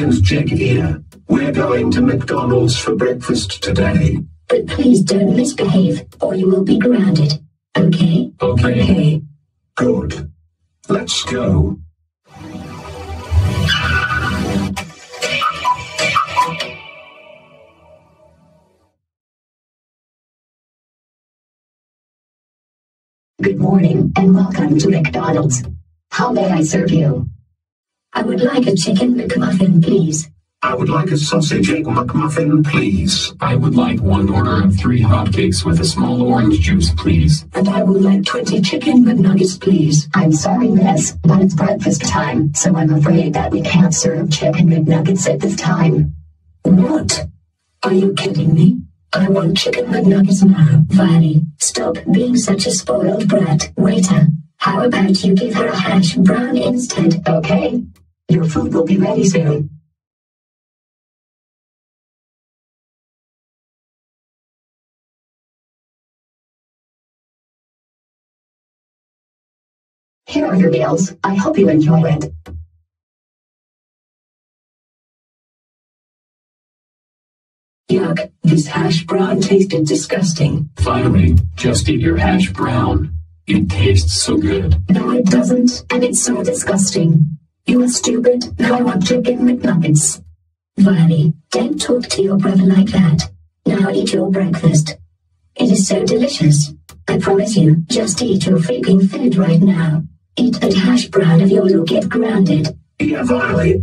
And Jake here. We're going to McDonald's for breakfast today. But please don't misbehave, or you will be grounded. Okay? Okay. Okay. Good. Let's go. Good morning, and welcome to McDonald's. How may I serve you? I would like a chicken McMuffin, please. I would like a sausage egg McMuffin, please. I would like one order of three hotcakes with a small orange juice, please. And I would like 20 chicken McNuggets, please. I'm sorry, miss, but it's breakfast time, so I'm afraid that we can't serve chicken McNuggets at this time. What? Are you kidding me? I want chicken McNuggets now. Violy, stop being such a spoiled brat. Waiter, how about you give her a hash brown instead, okay? Your food will be ready soon. Here are your meals. I hope you enjoy it. Yuck, this hash brown tasted disgusting. Finally, just eat your hash brown. It tastes so good. No, it doesn't, and it's so disgusting. You are stupid. Now I want chicken McNuggets. Violy, don't talk to your brother like that. Now eat your breakfast. It is so delicious. I promise you, just eat your freaking food right now. Eat that hash brown of yours or get grounded. Yeah, Riley.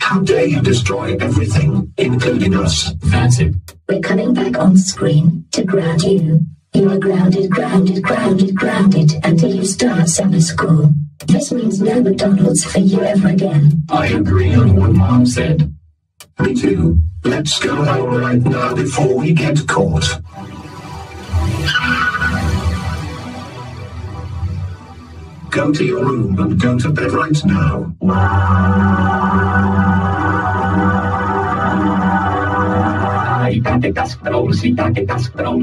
how dare you destroy everything, including us? That's it. We're coming back on screen to ground you. You are grounded, grounded, grounded, grounded until you start summer school. This means no McDonald's for you ever again. I agree on what Mom said. Me too. Let's go home right now before we get caught. Go to your room and go to bed right now. Itaque, casca, não, se itaque, casca, não,